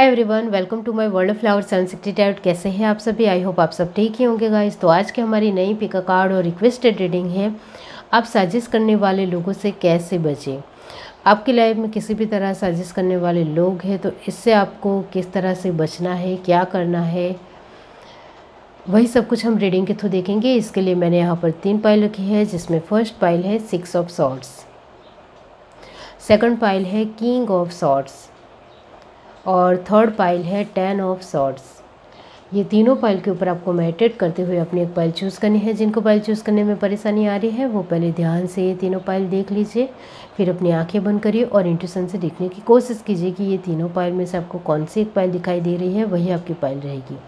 Hi everyone welcome to my world flower seven sixty tight कैसे हैं आप सभी? आई होप आप सब ठीक ही होंगे गाइस तो आज की हमारी नई पिका कार्ड और रिक्वेस्टेड रीडिंग है। आप साजिश करने वाले लोगों से कैसे बचें? आपकी लाइफ में किसी भी तरह साजिश करने वाले लोग हैं तो इससे आपको किस तरह से बचना है, क्या करना है? वही सब कुछ हम रीडिंग के थ्रू देखेंगे। इसके लिए मैंने यहाँ पर तीन पाइल रखी है, जिसमें फ़र्स्ट पाइल है six of swords second pile है किंग ऑफ़ सॉर्ट्स और थर्ड पाइल है टेन ऑफ़ सॉर्ट्स ये तीनों पाइल के ऊपर आपको मेडिटेट करते हुए अपनी एक पाइल चूज़ करनी है। जिनको पाइल चूज़ करने में परेशानी आ रही है, वो पहले ध्यान से ये तीनों पाइल देख लीजिए, फिर अपनी आँखें बंद करिए और इंट्यूशन से देखने की कोशिश कीजिए कि ये तीनों पाइल में से आपको कौन सी एक पाइल दिखाई दे रही है, वही आपकी पाइल रहेगी।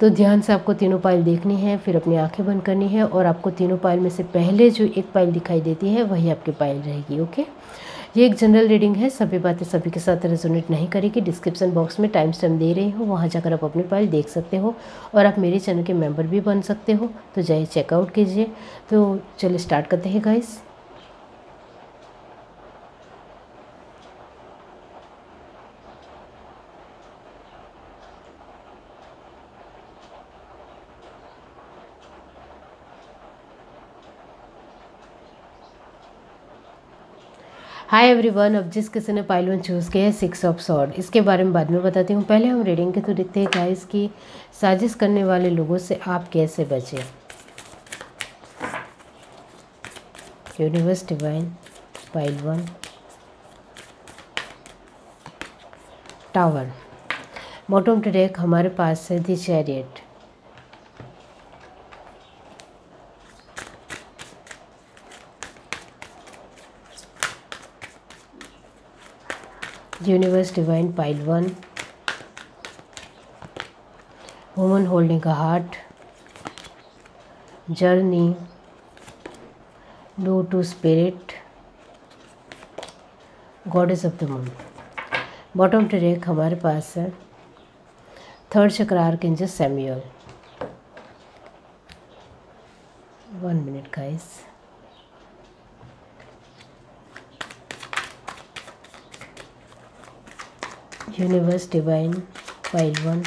तो ध्यान से आपको तीनों पाइल देखनी है, फिर अपनी आँखें बंद करनी है और आपको तीनों पाइल में से पहले जो एक पाइल दिखाई देती है, वही आपकी पाइल रहेगी ओके ये एक जनरल रीडिंग है। सभी बातें सभी के साथ रेजोनेट नहीं करेगी। डिस्क्रिप्शन बॉक्स में टाइम स्टैम्प दे रही हूँ। वहाँ जाकर आप अपनी फ़ाइल देख सकते हो और आप मेरे चैनल के मेंबर भी बन सकते हो। तो जाइए चेकआउट कीजिए। तो चलिए स्टार्ट करते हैं गाइस हाय एवरीवन अब जिस किसी ने पाइल वन चूज़ किया है सिक्स ऑफ़ सॉर्ड इसके बारे में बाद में बताती हूँ। पहले हम रीडिंग के थ्रू देखते हैं गाइस की साजिश करने वाले लोगों से आप कैसे बचें। Universe divine pile one tower bottom to हमारे पास है the chariot universe divine pile one woman holding का heart journey do to spirit god is of the moon bottom track हमारे पास है। थर्ड शक्रार किंज सेम्यूअल वन मिनट का इस यूनिवर्स डिवाइन फ़ाइल वन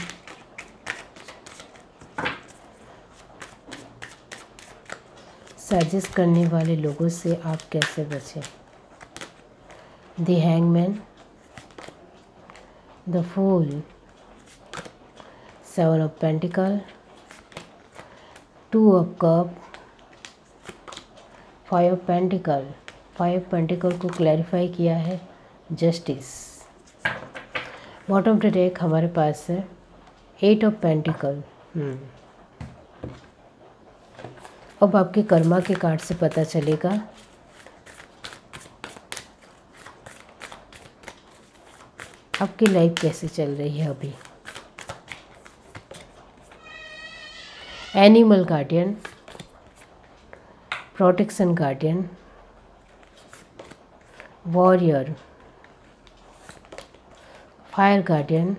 साजिश करने वाले लोगों से आप कैसे बचें? The hangman the fool seven of pentacle two of cup five of pentacle five pentacle को क्लैरिफाई किया है जस्टिस बॉटम टू डेक हमारे पास है एट ऑफ़ पेंटिकल अब आपके कर्मा के कार्ड से पता चलेगा। आपकी लाइफ कैसे चल रही है अभी? Animal guardian protection guardian warrior fire guardian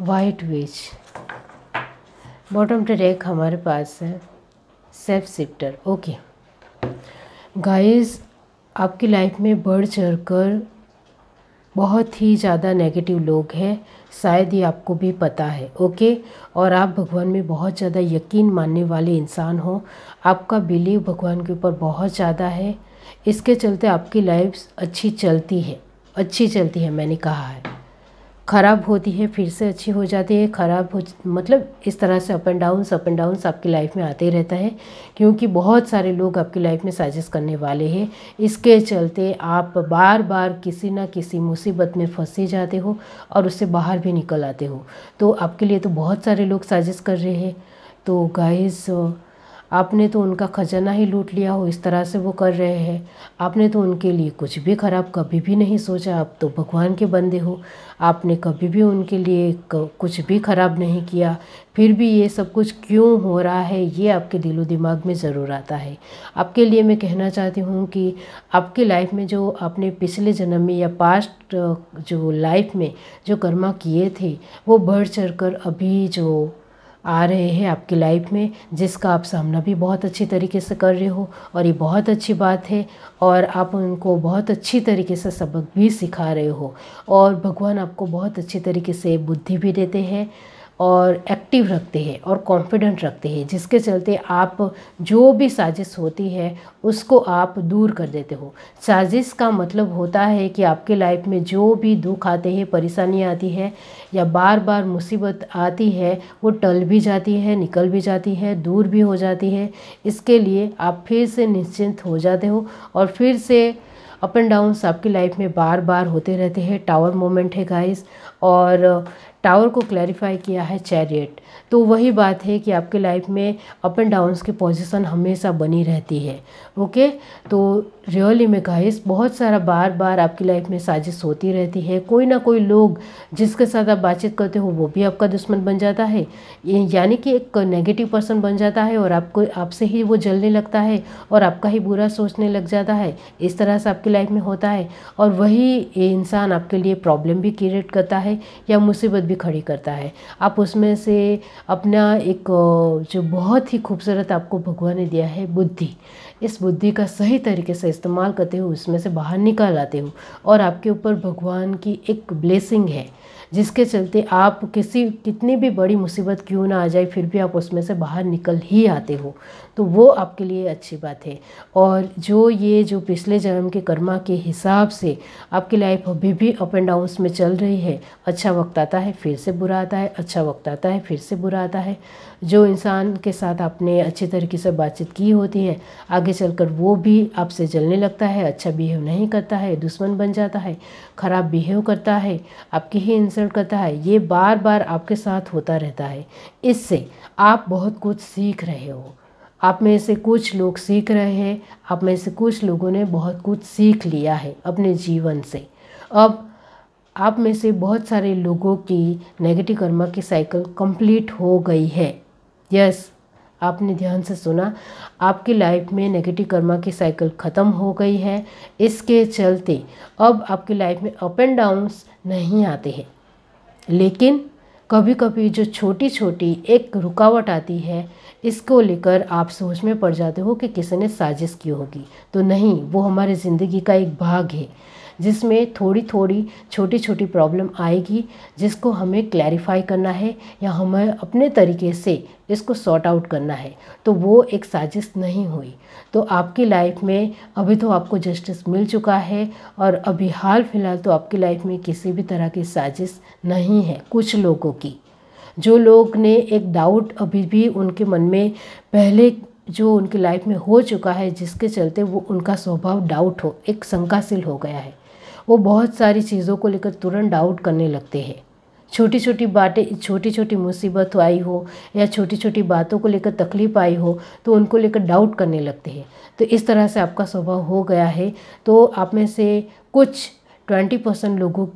white witch bottom track हमारे पास है सेफ़ शिफ्टर ओके गाइस आपकी लाइफ में बढ़ चढ़ कर बहुत ही ज़्यादा नेगेटिव लोग हैं। शायद ही आपको भी पता है। ओके और आप भगवान में बहुत ज़्यादा यकीन मानने वाले इंसान हो। आपका बिलीव भगवान के ऊपर बहुत ज़्यादा है। इसके चलते आपकी लाइफ अच्छी चलती है। अच्छी चलती है, मैंने कहा है। ख़राब होती है, फिर से अच्छी हो जाती है। ख़राब हो मतलब इस तरह से up and downs up and downs आपकी लाइफ में आते रहता है, क्योंकि बहुत सारे लोग आपकी लाइफ में साजिश करने वाले हैं। इसके चलते आप बार बार किसी ना किसी मुसीबत में फंसे जाते हो और उससे बाहर भी निकल आते हो। तो आपके लिए तो बहुत सारे लोग साजिश कर रहे हैं। तो गाइस आपने तो उनका खजाना ही लूट लिया हो, इस तरह से वो कर रहे हैं। आपने तो उनके लिए कुछ भी ख़राब कभी भी नहीं सोचा, आप तो भगवान के बंदे हो। आपने कभी भी उनके लिए कुछ भी ख़राब नहीं किया। फिर भी ये सब कुछ क्यों हो रहा है, ये आपके दिलो दिमाग में ज़रूर आता है। आपके लिए मैं कहना चाहती हूँ कि आपकी लाइफ में जो आपने पिछले जन्म में या पास्ट जो लाइफ में जो कर्मा किए थे, वो बढ़ चढ़ कर अभी जो आ रहे हैं आपकी लाइफ में, जिसका आप सामना भी बहुत अच्छी तरीके से कर रहे हो और ये बहुत अच्छी बात है और आप उनको बहुत अच्छी तरीके से सबक भी सिखा रहे हो और भगवान आपको बहुत अच्छी तरीके से बुद्धि भी देते हैं। और एक्टिव रखते हैं और कॉन्फिडेंट रखते हैं, जिसके चलते आप जो भी साजिश होती है, उसको आप दूर कर देते हो। साजिश का मतलब होता है कि आपके लाइफ में जो भी दुख आते हैं परेशानी आती है, या बार बार मुसीबत आती है, वो टल भी जाती है, निकल भी जाती है, दूर भी हो जाती है। इसके लिए आप फिर से निश्चिंत हो जाते हो और फिर से अप एंड डाउन्स आपकी लाइफ में बार बार होते रहते हैं। टावर मोमेंट है गाइस और टावर को क्लैरिफाई किया है चैरियट तो वही बात है कि आपके लाइफ में अप एंड डाउन्स की पोजीशन हमेशा बनी रहती है. ओके तो रियली में गाइस बहुत सारा बार बार आपकी लाइफ में साजिश होती रहती है. कोई ना कोई लोग जिसके साथ आप बातचीत करते हो, वो भी आपका दुश्मन बन जाता है. यानी कि एक नेगेटिव पर्सन बन जाता है और आपको, आपसे ही वो जलने लगता है और आपका ही बुरा सोचने लग जाता है. इस तरह से आपकी लाइफ में होता है. और वही इंसान आपके लिए प्रॉब्लम भी क्रिएट करता है. या मुसीबत भी खड़ी करता है। आप उसमें से अपना एक जो बहुत ही खूबसूरत आपको भगवान ने दिया है बुद्धि, इस बुद्धि का सही तरीके से इस्तेमाल करते हुए उसमें से बाहर निकाल आते हो और आपके ऊपर भगवान की एक ब्लेसिंग है। जिसके चलते आप किसी, कितनी भी बड़ी मुसीबत क्यों ना आ जाए, फिर भी आप उसमें से बाहर निकल ही आते हो। तो वो आपके लिए अच्छी बात है। और जो ये, जो पिछले जन्म के कर्मा के हिसाब से आपकी लाइफ अभी भी अप एंड डाउन्स में चल रही है अच्छा वक्त आता है, फिर से बुरा आता है अच्छा वक्त आता है, फिर से बुरा आता है। जो इंसान के साथ आपने अच्छे तरीके से बातचीत की होती है, आगे चलकर वो भी आपसे जलने लगता है अच्छा बिहेव नहीं करता है, दुश्मन बन जाता है, ख़राब बिहेव करता है, आपकी ही इंसल्ट करता है, ये बार बार आपके साथ होता रहता है। इससे आप बहुत कुछ सीख रहे हो। आप में से कुछ लोग सीख रहे हैं, आप में से कुछ लोगों ने बहुत कुछ सीख लिया है अपने जीवन से। अब आप में से बहुत सारे लोगों की नेगेटिव कर्मा की साइकिल कंप्लीट हो गई है। यस आपने ध्यान से सुना, आपकी लाइफ में नेगेटिव कर्मा की साइकिल ख़त्म हो गई है। इसके चलते अब आपकी लाइफ में अप एंड डाउन्स नहीं आते हैं। लेकिन कभी कभी जो छोटी छोटी एक रुकावट आती है, इसको लेकर आप सोच में पड़ जाते हो कि किसी ने साजिश की होगी। तो नहीं, वो हमारे ज़िंदगी का एक भाग है। जिसमें थोड़ी थोड़ी छोटी छोटी प्रॉब्लम आएगी, जिसको हमें क्लैरिफाई करना है या हमें अपने तरीके से इसको सॉर्ट आउट करना है। तो वो एक साजिश नहीं हुई। तो आपकी लाइफ में अभी तो आपको जस्टिस मिल चुका है और अभी हाल फ़िलहाल तो आपकी लाइफ में किसी भी तरह की साजिश नहीं है कुछ लोगों की। जो लोग ने एक डाउट अभी भी उनके मन में पहले जो उनकी लाइफ में हो चुका है, जिसके चलते वो उनका स्वभाव डाउट हो, एक शंकाशील हो गया है। वो बहुत सारी चीज़ों को लेकर तुरंत डाउट करने लगते हैं। छोटी छोटी बातें छोटी छोटी मुसीबत आई हो या छोटी छोटी बातों को लेकर तकलीफ़ आई हो तो उनको लेकर डाउट करने लगते हैं। तो इस तरह से आपका स्वभाव हो गया है। तो आप में से कुछ ट्वेंटी परसेंट लोगों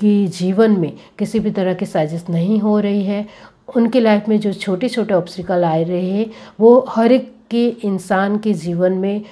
की जीवन में किसी भी तरह की साजिश नहीं हो रही है। उनके लाइफ में जो छोटे छोटे ऑब्स्टिकल आ रहे हैं, वो हर एक के इंसान के जीवन में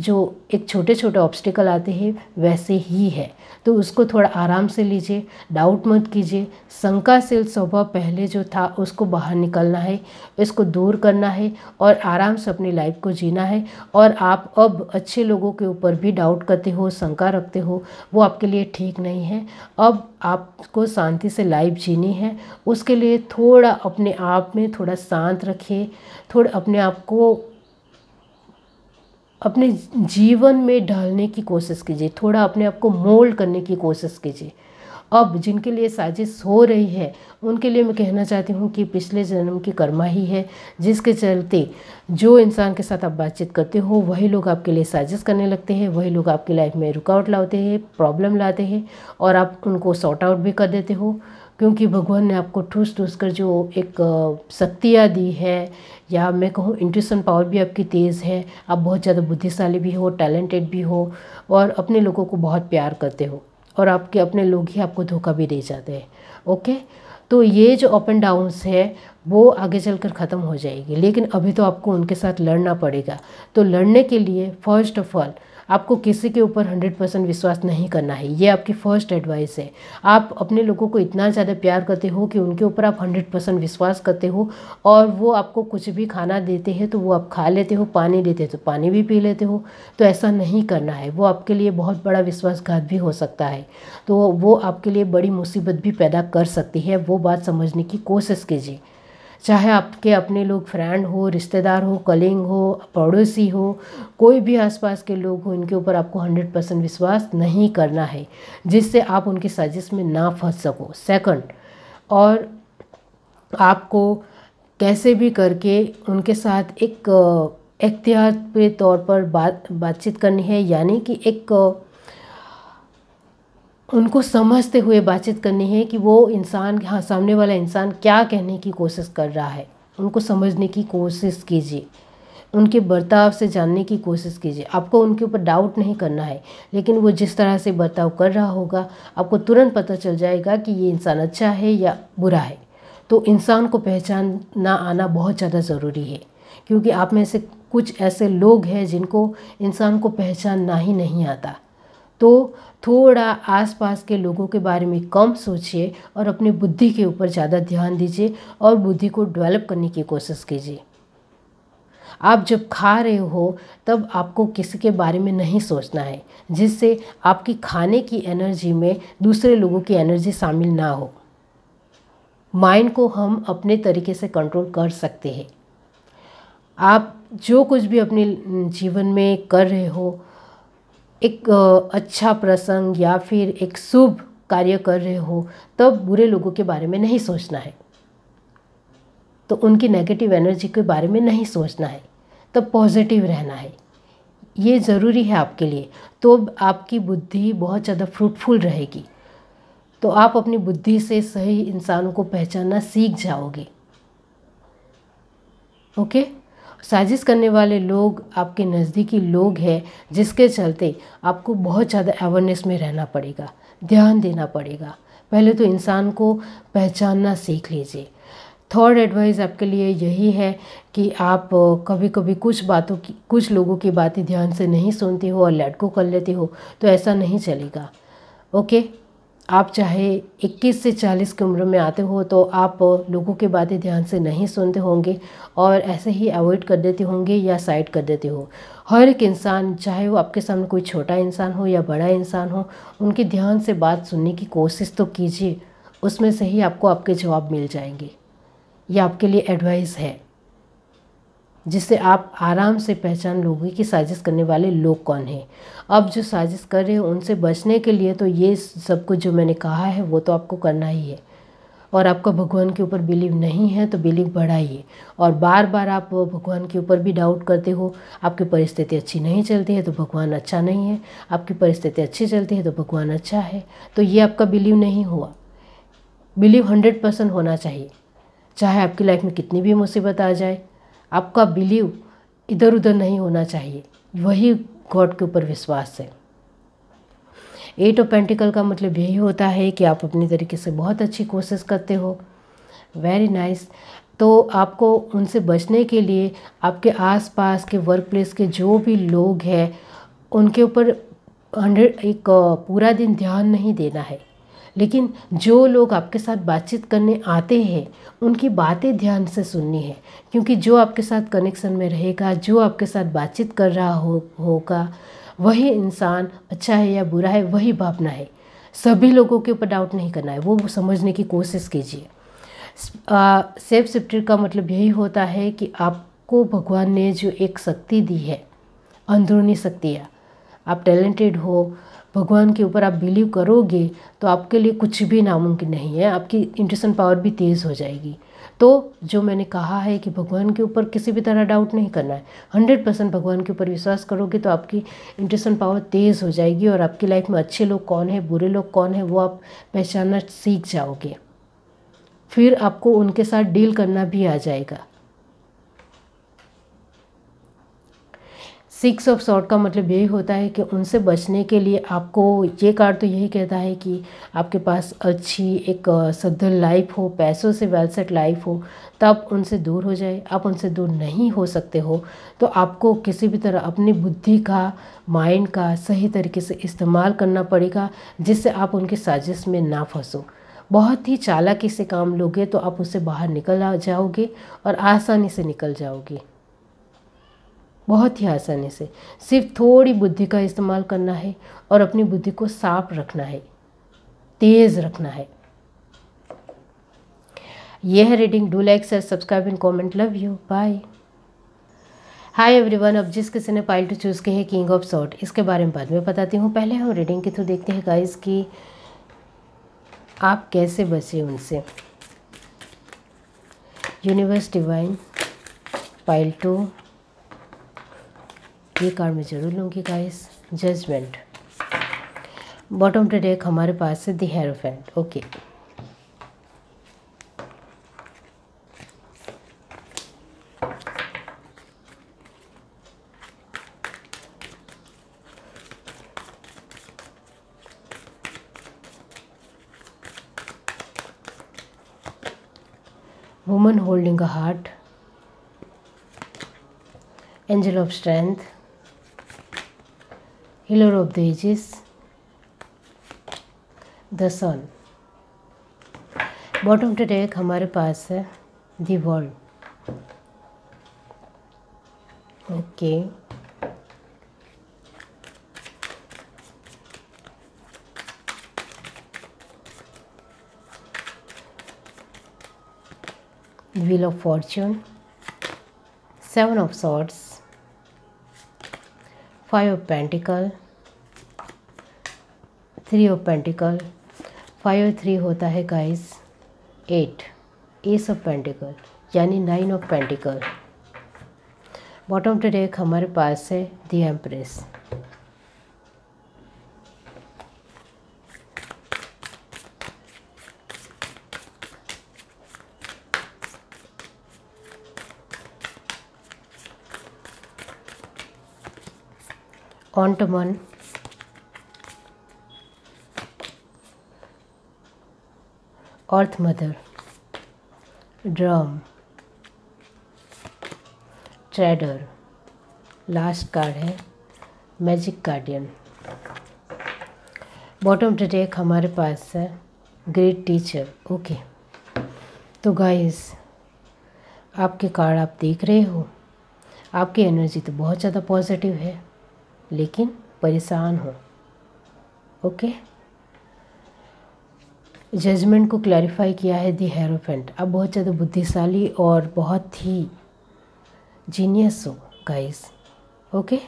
जो एक छोटे छोटे ऑब्स्टिकल आते हैं, वैसे ही है। तो उसको थोड़ा आराम से लीजिए डाउट मत कीजिए। शंकाशील स्वभाव पहले जो था, उसको बाहर निकलना है, इसको दूर करना है और आराम से अपनी लाइफ को जीना है। और आप अब अच्छे लोगों के ऊपर भी डाउट करते हो, शंका रखते हो, वो आपके लिए ठीक नहीं है। अब आपको शांति से लाइफ जीनी है। उसके लिए थोड़ा अपने आप में थोड़ा शांत रखिए। थोड़ा अपने आप को अपने जीवन में ढालने की कोशिश कीजिए, थोड़ा अपने आप को मोल्ड करने की कोशिश कीजिए। अब जिनके लिए साजिश हो रही है, उनके लिए मैं कहना चाहती हूँ कि पिछले जन्म की कर्मा ही है, जिसके चलते जो इंसान के साथ आप बातचीत करते हो, वही लोग आपके लिए साजिश करने लगते हैं, वही लोग आपकी लाइफ में रुकावट लाते हैं, प्रॉब्लम लाते हैं और आप उनको सॉर्ट आउट भी कर देते हो। क्योंकि भगवान ने आपको ठूस ठूस कर जो एक शक्तियाँ दी है या मैं कहूँ इंट्यूशन पावर भी आपकी तेज़ है, आप बहुत ज़्यादा बुद्धिशाली भी हो टैलेंटेड भी हो और अपने लोगों को बहुत प्यार करते हो और आपके अपने लोग ही आपको धोखा भी दे जाते हैं, ओके? तो ये जो अप एंड डाउन्स है, वो आगे चलकर ख़त्म हो जाएगी, लेकिन अभी तो आपको उनके साथ लड़ना पड़ेगा। तो लड़ने के लिए फ़र्स्ट ऑफ़ ऑल आपको किसी के ऊपर हंड्रेड परसेंट विश्वास नहीं करना है। ये आपकी फ़र्स्ट एडवाइस है। आप अपने लोगों को इतना ज़्यादा प्यार करते हो कि उनके ऊपर आप हंड्रेड परसेंट विश्वास करते हो और वो आपको कुछ भी खाना देते हैं तो वो आप खा लेते हो, पानी देते हो तो पानी भी पी लेते हो। तो ऐसा नहीं करना है। वो आपके लिए बहुत बड़ा विश्वासघात भी हो सकता है। तो वो आपके लिए बड़ी मुसीबत भी पैदा कर सकती है। वो बात समझने की कोशिश कीजिए। चाहे आपके अपने लोग फ्रेंड हो, रिश्तेदार हो कलिंग हो, पड़ोसी हो, कोई भी आसपास के लोग हो, इनके ऊपर आपको हंड्रेड परसेंट विश्वास नहीं करना है, जिससे आप उनकी साजिश में ना फंस सको। सेकंड और आपको कैसे भी करके उनके साथ एक एहतियात पे तौर पर बात, बातचीत करनी है, यानी कि एक उनको समझते हुए बातचीत करनी है कि वो इंसान हाँ सामने वाला इंसान क्या कहने की कोशिश कर रहा है। उनको समझने की कोशिश कीजिए। उनके बर्ताव से जानने की कोशिश कीजिए। आपको उनके ऊपर डाउट नहीं करना है, लेकिन वो जिस तरह से बर्ताव कर रहा होगा, आपको तुरंत पता चल जाएगा कि ये इंसान अच्छा है या बुरा है। तो इंसान को पहचानना आना बहुत ज़्यादा ज़रूरी है, क्योंकि आप में से कुछ ऐसे लोग हैं जिनको इंसान को पहचानना ही नहीं आता। तो थोड़ा आसपास के लोगों के बारे में कम सोचिए और अपनी बुद्धि के ऊपर ज़्यादा ध्यान दीजिए और बुद्धि को डेवलप करने की कोशिश कीजिए। आप जब खा रहे हो, तब आपको किसी के बारे में नहीं सोचना है, जिससे आपकी खाने की एनर्जी में दूसरे लोगों की एनर्जी शामिल ना हो। माइंड को हम अपने तरीके से कंट्रोल कर सकते हैं। आप जो कुछ भी अपने जीवन में कर रहे हो एक अच्छा प्रसंग या फिर एक शुभ कार्य कर रहे हो, तब बुरे लोगों के बारे में नहीं सोचना है। तो उनकी नेगेटिव एनर्जी के बारे में नहीं सोचना है, तब पॉजिटिव रहना है। ये ज़रूरी है आपके लिए। तो आपकी बुद्धि बहुत ज़्यादा फ्रूटफुल रहेगी। तो आप अपनी बुद्धि से सही इंसानों को पहचानना सीख जाओगे। ओके? साजिश करने वाले लोग आपके नज़दीकी लोग हैं, जिसके चलते आपको बहुत ज़्यादा अवेयरनेस में रहना पड़ेगा, ध्यान देना पड़ेगा। पहले तो इंसान को पहचानना सीख लीजिए। थर्ड एडवाइस आपके लिए यही है कि आप कभी कभी कुछ बातों की, कुछ लोगों की बातें ध्यान से नहीं सुनते हो और लेट को कर लेते हो तो ऐसा नहीं चलेगा। ओके आप चाहे 21 से 40 की उम्र में आते हो तो आप लोगों की बातें ध्यान से नहीं सुनते होंगे और ऐसे ही अवॉइड कर देते होंगे या साइड कर देते हो। हर एक इंसान, चाहे वो आपके सामने कोई छोटा इंसान हो या बड़ा इंसान हो, उनकी ध्यान से बात सुनने की कोशिश तो कीजिए, उसमें से ही आपको आपके जवाब मिल जाएँगे। ये आपके लिए एडवाइस है। जिससे आप आराम से पहचान लोगे कि साजिश करने वाले लोग कौन हैं। अब जो साजिश कर रहे हैं, उनसे बचने के लिए तो ये सब कुछ जो मैंने कहा है, वो तो आपको करना ही है। और आपका भगवान के ऊपर बिलीव नहीं है तो बिलीव बढ़ाइए। और बार बार आप भगवान के ऊपर भी डाउट करते हो, आपकी परिस्थिति अच्छी नहीं चलती है तो भगवान अच्छा नहीं है। आपकी परिस्थिति अच्छी चलती है तो भगवान अच्छा है। तो ये आपका बिलीव नहीं हुआ। बिलीव हंड्रेड परसेंट होना चाहिए। चाहे आपकी लाइफ में कितनी भी मुसीबत आ जाए। आपका बिलीव इधर उधर नहीं होना चाहिए। वही गॉड के ऊपर विश्वास है। एट ऑफ़ पेंटिकल का मतलब यही होता है कि आप अपने तरीके से बहुत अच्छी कोशिश करते हो। Very nice nice. तो आपको उनसे बचने के लिए आपके आसपास के वर्क प्लेस के जो भी लोग हैं, उनके ऊपर हंड्रेड एक, पूरा दिन ध्यान नहीं देना है। लेकिन जो लोग आपके साथ बातचीत करने आते हैं, उनकी बातें ध्यान से सुननी है। क्योंकि जो आपके साथ कनेक्शन में रहेगा, जो आपके साथ बातचीत कर रहा हो, होगा, वही इंसान अच्छा है या बुरा है, वही भावना है। सभी लोगों के ऊपर डाउट नहीं करना है, वो समझने की कोशिश कीजिए। सेफ़ सिफ्टर का मतलब यही होता है कि आपको भगवान ने जो एक शक्ति दी है, अंदरूनी शक्तियाँ आप टैलेंटेड हो भगवान के ऊपर आप बिलीव करोगे तो आपके लिए कुछ भी नामुमकिन नहीं है, आपकी इंट्यूशन पावर भी तेज़ हो जाएगी। तो जो मैंने कहा है कि भगवान के ऊपर किसी भी तरह डाउट नहीं करना है। हंड्रेड परसेंट भगवान के ऊपर विश्वास करोगे तो आपकी इंट्यूशन पावर तेज़ हो जाएगी और आपकी लाइफ में अच्छे लोग कौन है, बुरे लोग कौन है, वो आप पहचानना सीख जाओगे। फिर आपको उनके साथ डील करना भी आ जाएगा। सिक्स ऑफ़ शॉर्ट का मतलब यही होता है कि उनसे बचने के लिए आपको ये कार्ड तो यही कहता है कि आपके पास अच्छी एक सदल लाइफ हो, पैसों से वेल सेट लाइफ हो, तब उनसे दूर हो जाए। आप उनसे दूर नहीं हो सकते हो। तो आपको किसी भी तरह अपनी बुद्धि का माइंड का सही तरीके से इस्तेमाल करना पड़ेगा, जिससे आप उनकी साजिश में ना फंसो। बहुत ही चालाकी से काम लोगे तो आप उससे बाहर निकल जाओगे और आसानी से निकल जाओगे। बहुत ही आसानी से। सिर्फ़ थोड़ी बुद्धि का इस्तेमाल करना है और अपनी बुद्धि को साफ़ रखना है, तेज़ रखना है। यह reading do like share subscribe and comment. Love you. Bye. Hi everyone, अब जिस किसी ने पाइल टू चूज़ के है, किंग ऑफ़ सॉर्ट इसके बारे में बाद में बताती हूँ। पहले हम रीडिंग के थ्रू देखते हैं गाइस कि आप कैसे बचे उनसे। Universe divine, pile two. ये कार्ड मैं ज़रूर लूँगी guys judgement bottom to deck हमारे पास है the hierophant okay woman holding a heart. Angel of strength. Hiller of the Ages, the sun bottom to deck हमारे पास है the world okay wheel of fortune seven of swords five of pentacle three of pentacle five three होता है guys eight ace of pentacle यानी nine of pentacle bottom to deck हमारे पास है the empress Ontaman Earth mother drum trader last card है. Magic guardian bottom deck हमारे पास है. ग्रेट टीचर ओके तो गाइस आपके कार्ड आप देख रहे हो. आपकी एनर्जी तो बहुत ज़्यादा पॉजिटिव है. लेकिन परेशान हो। ओके? जजमेंट को क्लैरिफाई किया है दी हेरोफेंट आप बहुत ज़्यादा बुद्धिशाली और बहुत ही जीनियस हो गाइस ओके?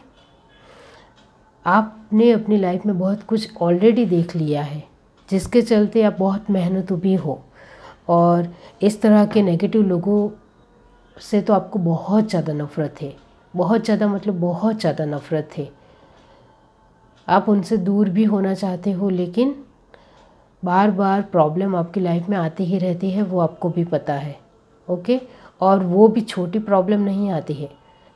आपने अपनी लाइफ में बहुत कुछ ऑलरेडी देख लिया है, जिसके चलते आप बहुत मेहनत भी हो। और इस तरह के नेगेटिव लोगों से तो आपको बहुत ज़्यादा नफ़रत है। बहुत ज़्यादा मतलब बहुत ज़्यादा नफ़रत है। आप उनसे दूर भी होना चाहते हो, लेकिन बार बार प्रॉब्लम आपकी लाइफ में आती ही रहती है, वो आपको भी पता है ओके और वो भी छोटी प्रॉब्लम नहीं आती है।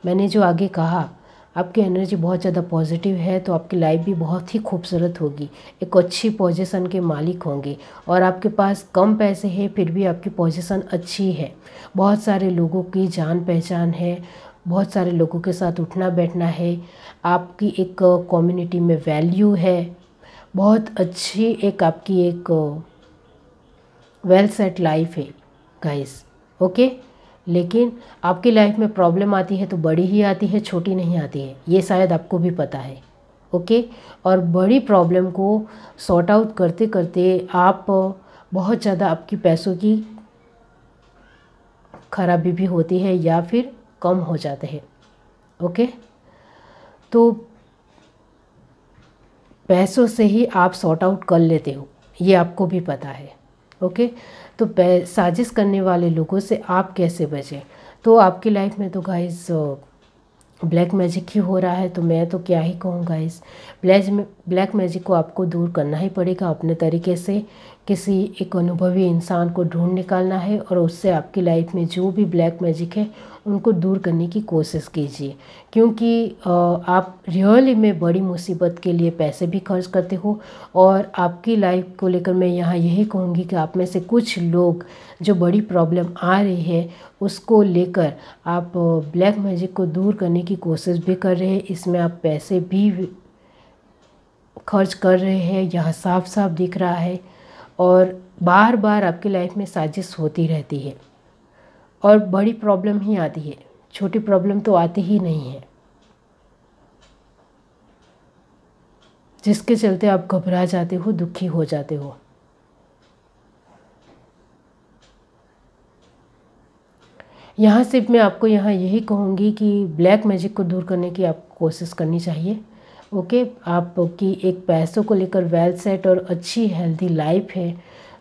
मैंने जो आगे कहा, आपकी एनर्जी बहुत ज़्यादा पॉजिटिव है तो आपकी लाइफ भी बहुत ही खूबसूरत होगी। एक अच्छी पोजीशन के मालिक होंगे और आपके पास कम पैसे हैं, फिर भी आपकी पोजीशन अच्छी है। बहुत सारे लोगों की जान पहचान है बहुत सारे लोगों के साथ उठना बैठना है। आपकी एक कम्युनिटी में वैल्यू है। बहुत अच्छी एक आपकी एक वेल सेट लाइफ है गाइस ओके लेकिन आपकी लाइफ में प्रॉब्लम आती है तो बड़ी ही आती है, छोटी नहीं आती है। ये शायद आपको भी पता है ओके और बड़ी प्रॉब्लम को सॉर्ट आउट करते करते आप बहुत ज़्यादा आपकी पैसों की खराबी भी होती है या फिर कम हो जाते हैं ओके तो पैसों से ही आप सॉर्ट आउट कर लेते हो, ये आपको भी पता है ओके तो साजिश करने वाले लोगों से आप कैसे बचें? तो आपकी लाइफ में तो गाइस ब्लैक मैजिक ही हो रहा है तो मैं तो क्या ही कहूँ गाइस ब्लैक ब्लैक मैजिक को आपको दूर करना ही पड़ेगा अपने तरीके से किसी एक अनुभवी इंसान को ढूंढ निकालना है और उससे आपकी लाइफ में जो भी ब्लैक मैजिक है, उनको दूर करने की कोशिश कीजिए। क्योंकि आप रियली में बड़ी मुसीबत के लिए पैसे भी खर्च करते हो और आपकी लाइफ को लेकर मैं यहाँ यही कहूँगी कि आप में से कुछ लोग जो बड़ी प्रॉब्लम आ रही है, उसको लेकर आप ब्लैक मैजिक को दूर करने की कोशिश भी कर रहे हैं। इसमें आप पैसे भी खर्च कर रहे हैं, यहाँ साफ़ साफ़ दिख रहा है। और बार बार आपकी लाइफ में साजिश होती रहती है। और बड़ी प्रॉब्लम ही आती है। छोटी प्रॉब्लम तो आती ही नहीं है। जिसके चलते आप घबरा जाते हो, दुखी हो जाते हो। यहाँ सिर्फ़ मैं आपको यहाँ यही कहूँगी कि ब्लैक मैजिक को दूर करने की आपको कोशिश करनी चाहिए। ओके, आपकी एक पैसों को लेकर वेल सेट और अच्छी हेल्दी लाइफ है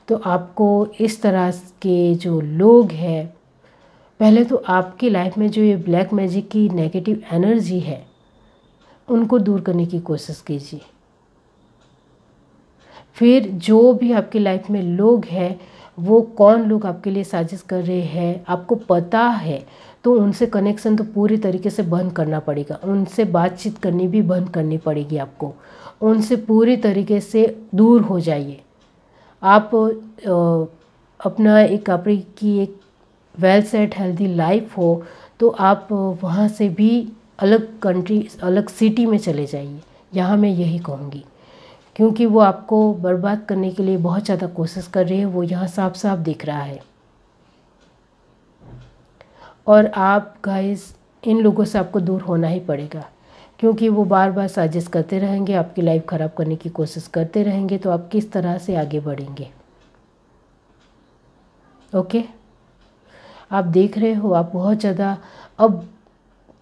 तो आपको इस तरह के जो लोग हैं, पहले तो आपकी लाइफ में जो ये ब्लैक मैजिक की नेगेटिव एनर्जी है, उनको दूर करने की कोशिश कीजिए। फिर जो भी आपकी लाइफ में लोग हैं, वो कौन लोग आपके लिए साजिश कर रहे हैं, आपको पता है तो उनसे कनेक्शन तो पूरी तरीके से बंद करना पड़ेगा। उनसे बातचीत करनी भी बंद करनी पड़ेगी आपको। उनसे पूरी तरीके से दूर हो जाइए। आप अपना एक आपकी की एक वेल सेट हेल्दी लाइफ हो तो आप वहाँ से भी अलग कंट्री अलग सिटी में चले जाइए। यहाँ मैं यही कहूँगी। क्योंकि वो आपको बर्बाद करने के लिए बहुत ज़्यादा कोशिश कर रही है, वो यहाँ साफ़ साफ़ दिख रहा है। और आप गाइस इन लोगों से आपको दूर होना ही पड़ेगा। क्योंकि वो बार बार साजिश करते रहेंगे, आपकी लाइफ ख़राब करने की कोशिश करते रहेंगे तो आप किस तरह से आगे बढ़ेंगे? ओके आप देख रहे हो, आप बहुत ज़्यादा, अब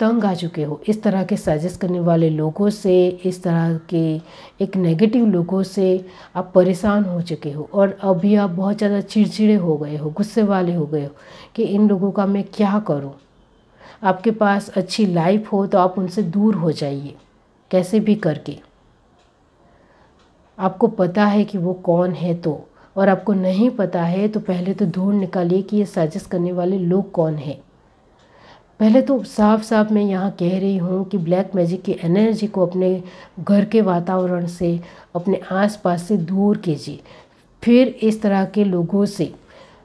तंग आ चुके हो। इस तरह के साजिश करने वाले लोगों से, इस तरह के एक नेगेटिव लोगों से आप परेशान हो चुके हो और अभी आप बहुत ज़्यादा चिड़चिड़े हो गए हो, गुस्से वाले हो गए हो कि इन लोगों का मैं क्या करूँ? आपके पास अच्छी लाइफ हो तो आप उनसे दूर हो जाइए। कैसे भी करके। आपको पता है कि वो कौन है तो और आपको नहीं पता है तो पहले तो ढूंढ निकालिए कि ये साजिश करने वाले लोग कौन हैं। पहले तो साफ़ साफ़ मैं यहाँ कह रही हूँ कि ब्लैक मैजिक की एनर्जी को अपने घर के वातावरण से, अपने आसपास से दूर कीजिए। फिर इस तरह के लोगों से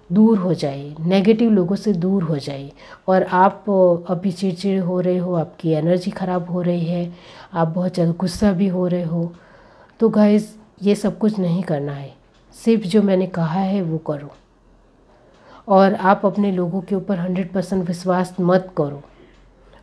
दूर हो जाए नेगेटिव लोगों से दूर हो जाए और आप अभी चिड़चिड़ हो रहे हो, आपकी एनर्जी ख़राब हो रही है, आप बहुत ज़्यादा गुस्सा भी हो रहे हो तो गाइज़ ये सब कुछ नहीं करना है। सिर्फ़ जो मैंने कहा है वो करो। और आप अपने लोगों के ऊपर हंड्रेड परसेंट विश्वास मत करो।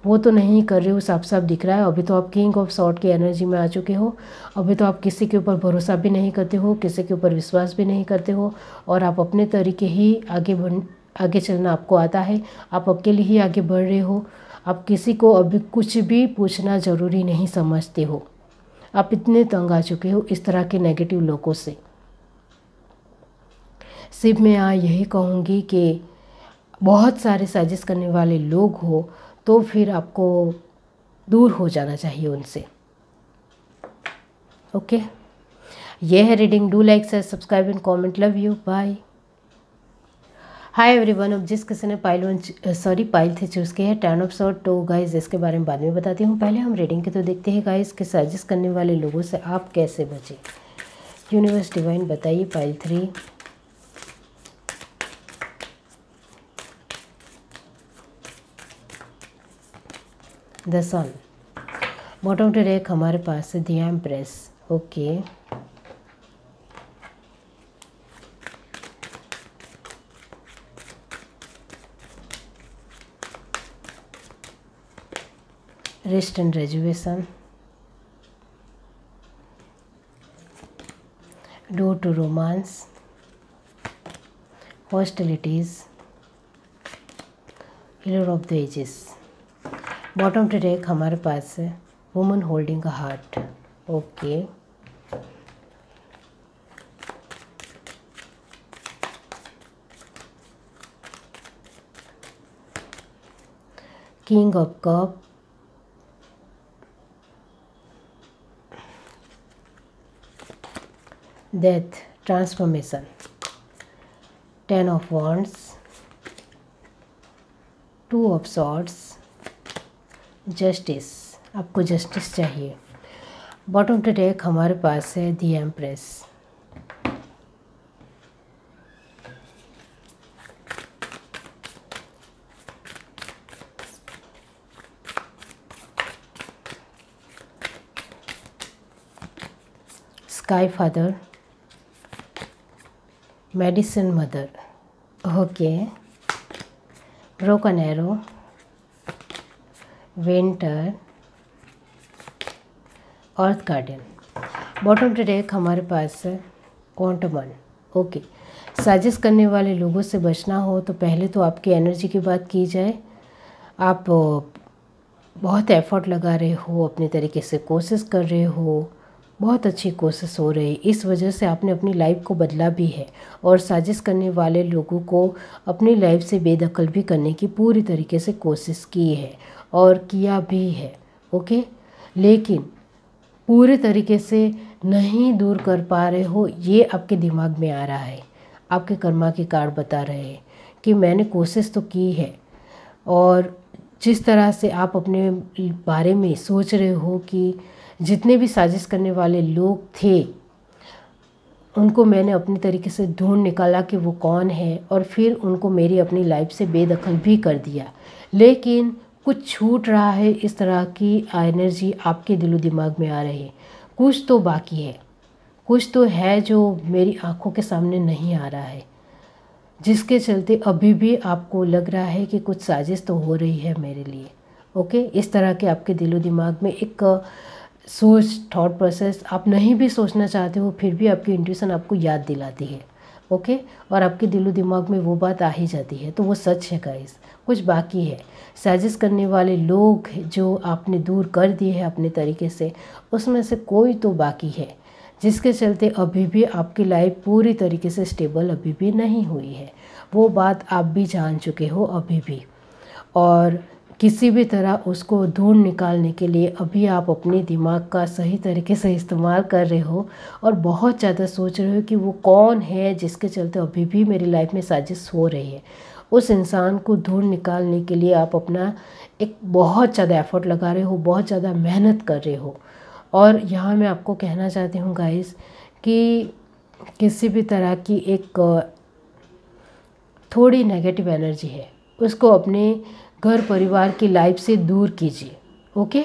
वो तो नहीं कर रहे हो साफ़ साफ़ दिख रहा है। अभी तो आप किंग ऑफ़ शॉर्ट की एनर्जी में आ चुके हो। अभी तो आप किसी के ऊपर भरोसा भी नहीं करते हो, किसी के ऊपर विश्वास भी नहीं करते हो और आप अपने तरीके ही आगे बढ़, आगे चलना आपको आता है। आप अकेले ही आगे बढ़ रहे हो। आप किसी को अभी कुछ भी पूछना ज़रूरी नहीं समझते हो। आप इतने तंग आ चुके हो इस तरह के नेगेटिव लोगों से। सिर्फ़ मैं यहाँ यही कहूँगी कि बहुत सारे साजिश करने वाले लोग हो तो फिर आपको दूर हो जाना चाहिए उनसे। ओके? ये है reading, do like share subscribe and comment, love you, bye. Hi everyone अब जिस किसी ने पाइल वन सॉरी पाइल थे चूज़ किया है टर्न ऑफ़ शॉर्ट तो गाइस इसके बारे में बाद में बताती हूँ। पहले हम रीडिंग के तो देखते हैं गाइस कि साजिश करने वाले लोगों से आप कैसे बचें। यूनिवर्स डिवाइन बताइए pile three the sun bottom to deck हमारे पास the empress okay rest and rejuvenation door to romance hostilities healer of the ages bottom to deck हमारे पास है woman holding a heart okay king of cup death transformation ten of wands two of swords justice, आपको justice चाहिए। Bottom to deck हमारे पास है the empress sky father medicine mother okay broken arrow winter earth garden bottom to deck हमारे पास है क्वांटमन okay साजिश करने वाले लोगों से बचना हो तो पहले तो आपकी एनर्जी की बात की जाए। आप बहुत एफर्ट लगा रहे हो, अपने तरीके से कोशिश कर रहे हो, बहुत अच्छी कोशिश हो रही इस वजह से आपने अपनी लाइफ को बदला भी है और साजिश करने वाले लोगों को अपनी लाइफ से बेदखल भी करने की पूरी तरीके से कोशिश की है। और किया भी है, ओके? लेकिन पूरे तरीके से नहीं दूर कर पा रहे हो, ये आपके दिमाग में आ रहा है। आपके कर्मा के कार्ड बता रहे हैं कि मैंने कोशिश तो की है और जिस तरह से आप अपने बारे में सोच रहे हो कि जितने भी साजिश करने वाले लोग थे, उनको मैंने अपने तरीके से ढूंढ निकाला कि वो कौन है और फिर उनको मेरी अपनी लाइफ से बेदखल भी कर दिया। लेकिन कुछ छूट रहा है इस तरह की एनर्जी आपके दिलो दिमाग में आ रही है। कुछ तो बाकी है। कुछ तो है जो मेरी आँखों के सामने नहीं आ रहा है। जिसके चलते अभी भी आपको लग रहा है कि कुछ साजिश तो हो रही है मेरे लिए। ओके? इस तरह के आपके दिलो दिमाग में एक सोच थॉट प्रोसेस आप नहीं भी सोचना चाहते हो, फिर भी आपकी इंट्यूशन आपको याद दिलाती है। ओके? और आपके दिलो दिमाग में वो बात आ ही जाती है। तो वो सच है गाइस कुछ बाकी है। साजिश करने वाले लोग जो आपने दूर कर दिए हैं अपने तरीके से, उसमें से कोई तो बाकी है। जिसके चलते अभी भी आपकी लाइफ पूरी तरीके से स्टेबल अभी भी नहीं हुई है। वो बात आप भी जान चुके हो अभी भी। और किसी भी तरह उसको ढूंढ निकालने के लिए अभी आप अपने दिमाग का सही तरीके से इस्तेमाल कर रहे हो और बहुत ज़्यादा सोच रहे हो कि वो कौन है जिसके चलते अभी भी मेरी लाइफ में साजिश हो रही है। उस इंसान को ढूंढ निकालने के लिए आप अपना एक बहुत ज़्यादा एफर्ट लगा रहे हो, बहुत ज़्यादा मेहनत कर रहे हो। और यहाँ मैं आपको कहना चाहती हूँ गाइस कि किसी भी तरह की एक थोड़ी नेगेटिव एनर्जी है। उसको अपने घर परिवार की लाइफ से दूर कीजिए, ओके?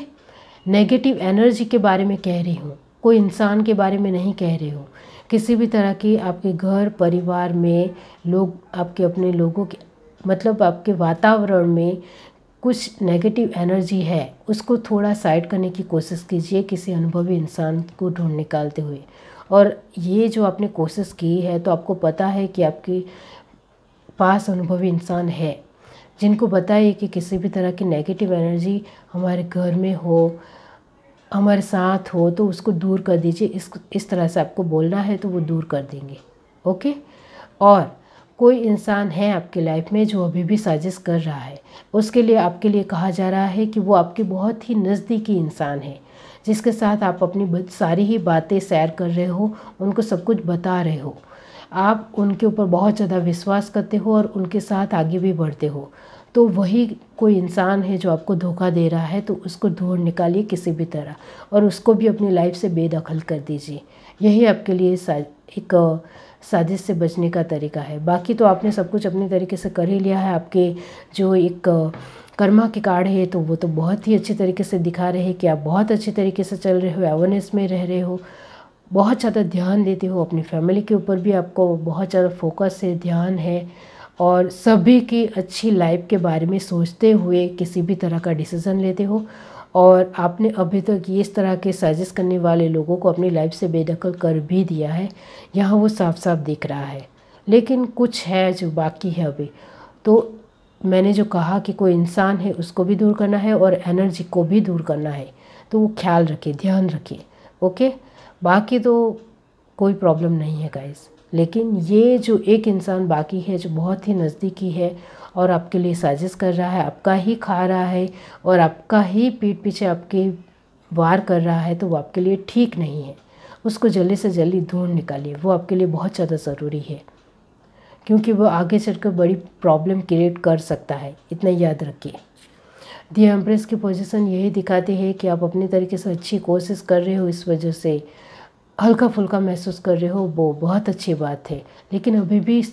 नेगेटिव एनर्जी के बारे में कह रही हूँ, कोई इंसान के बारे में नहीं कह रही हूँ। किसी भी तरह की आपके घर परिवार में लोग, आपके अपने लोगों के मतलब आपके वातावरण में कुछ नेगेटिव एनर्जी है, उसको थोड़ा साइड करने की कोशिश कीजिए किसी अनुभवी इंसान को ढूंढ निकालते हुए। और ये जो आपने कोशिश की है तो आपको पता है कि आपके पास अनुभवी इंसान है। जिनको बताइए कि किसी भी तरह की नेगेटिव एनर्जी हमारे घर में हो, हमारे साथ हो तो उसको दूर कर दीजिए। इस इस तरह से आपको बोलना है तो वो दूर कर देंगे। ओके और कोई इंसान है आपके लाइफ में जो अभी भी साजिश कर रहा है, उसके लिए आपके लिए कहा जा रहा है कि वो आपके बहुत ही नज़दीकी इंसान है, जिसके साथ आप अपनी सारी ही बातें शेयर कर रहे हो, उनको सब कुछ बता रहे हो। आप उनके ऊपर बहुत ज़्यादा विश्वास करते हो और उनके साथ आगे भी बढ़ते हो। तो वही कोई इंसान है जो आपको धोखा दे रहा है तो उसको ढूंढ निकालिए किसी भी तरह और उसको भी अपनी लाइफ से बेदखल कर दीजिए। यही आपके लिए सा, एक, साजिश से बचने का तरीका है। बाकी तो आपने सब कुछ अपने तरीके से कर ही लिया है। आपके जो एक, कर्मा के कार्ड है तो वो तो बहुत ही अच्छी तरीके से दिखा रहे हैं कि आप बहुत अच्छी तरीके से चल रहे हो अवेयरनेस में रह रहे हो। बहुत ज़्यादा ध्यान देते हो अपनी फैमिली के ऊपर भी आपको बहुत ज़्यादा फोकस है, ध्यान है और सभी की अच्छी लाइफ के बारे में सोचते हुए किसी भी तरह का डिसीज़न लेते हो और आपने अभी तक ये इस तरह के साजिश करने वाले लोगों को अपनी लाइफ से बेदखल कर भी दिया है। यहाँ वो साफ़ साफ़ दिख रहा है। लेकिन कुछ है जो बाकी है अभी। तो मैंने जो कहा कि कोई इंसान है, उसको भी दूर करना है और एनर्जी को भी दूर करना है। तो वो ख्याल रखे ध्यान रखे ओके बाकी तो कोई प्रॉब्लम नहीं है गाइज़ लेकिन ये जो एक इंसान बाकी है, जो बहुत ही नज़दीकी है और आपके लिए साजिश कर रहा है, आपका ही खा रहा है और आपका ही पीठ पीछे आपके वार कर रहा है तो वो आपके लिए ठीक नहीं है. उसको जल्दी से जल्दी ढूंढ निकालिए. वो आपके लिए बहुत ज़्यादा ज़रूरी है, क्योंकि वो आगे चलकर बड़ी प्रॉब्लम क्रिएट कर सकता है. इतना याद रखिए. दी एम्प्रेस की पोजीशन यही दिखाती है कि आप अपने तरीके से अच्छी कोशिश कर रहे हो, इस वजह से हल्का फुल्का महसूस कर रहे हो, वो बहुत अच्छी बात है। लेकिन अभी भी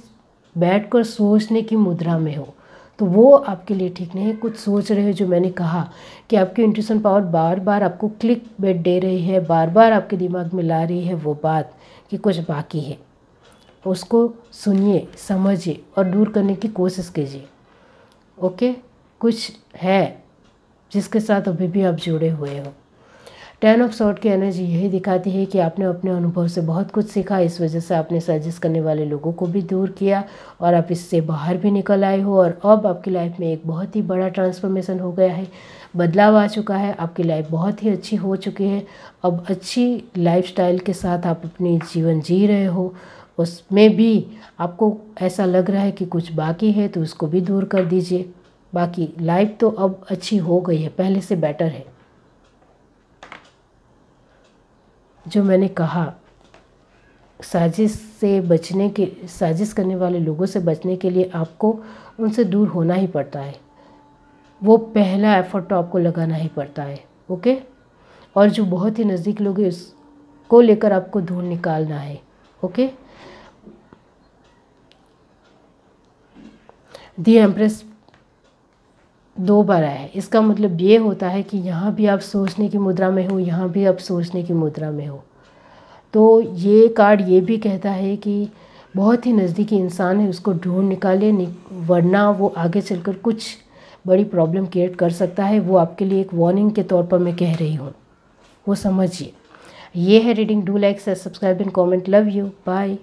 बैठ कर सोचने की मुद्रा में हो तो वो आपके लिए ठीक नहीं है। कुछ सोच रहे हो जो मैंने कहा कि आपकी इंट्यूशन पावर बार बार आपको क्लिक बेट दे रही है बार बार आपके दिमाग में ला रही है, वो बात कि कुछ बाकी है। उसको सुनिए, समझिए और दूर करने की कोशिश कीजिए। ओके? कुछ है जिसके साथ अभी भी आप जुड़े हुए हो। टेन ऑफ़ सॉर्ट की एनर्जी यही दिखाती है कि आपने अपने अनुभव से बहुत कुछ सीखा, इस वजह से आपने सजेस्ट करने वाले लोगों को भी दूर किया और आप इससे बाहर भी निकल आए हो और अब आपकी लाइफ में एक बहुत ही बड़ा ट्रांसफॉर्मेशन हो गया है। बदलाव आ चुका है, आपकी लाइफ बहुत ही अच्छी हो चुकी है। अब अच्छी लाइफ के साथ आप अपनी जीवन जी रहे हो। उसमें भी आपको ऐसा लग रहा है कि कुछ बाकी है तो उसको भी दूर कर दीजिए। बाकी लाइफ तो अब अच्छी हो गई है, पहले से बेटर है। जो मैंने कहा, साजिश से बचने के, साजिश करने वाले लोगों से बचने के लिए आपको उनसे दूर होना ही पड़ता है। वो पहला एफर्ट तो आपको लगाना ही पड़ता है, ओके? और जो बहुत ही नज़दीक लोग हैं, उसको लेकर आपको दूर निकालना है, ओके? दी एम्प्रेस दो बार आया है। इसका मतलब ये होता है कि यहाँ भी आप सोचने की मुद्रा में हो, यहाँ भी आप सोचने की मुद्रा में हो। तो ये कार्ड ये भी कहता है कि बहुत ही नज़दीकी इंसान है, उसको ढूंढ निकाले वरना वो आगे चलकर कुछ बड़ी प्रॉब्लम क्रिएट कर सकता है। वो आपके लिए एक वार्निंग के तौर पर मैं कह रही हूँ। वो समझिए। ये है reading. Do like, subscribe and comment. Love you. Bye.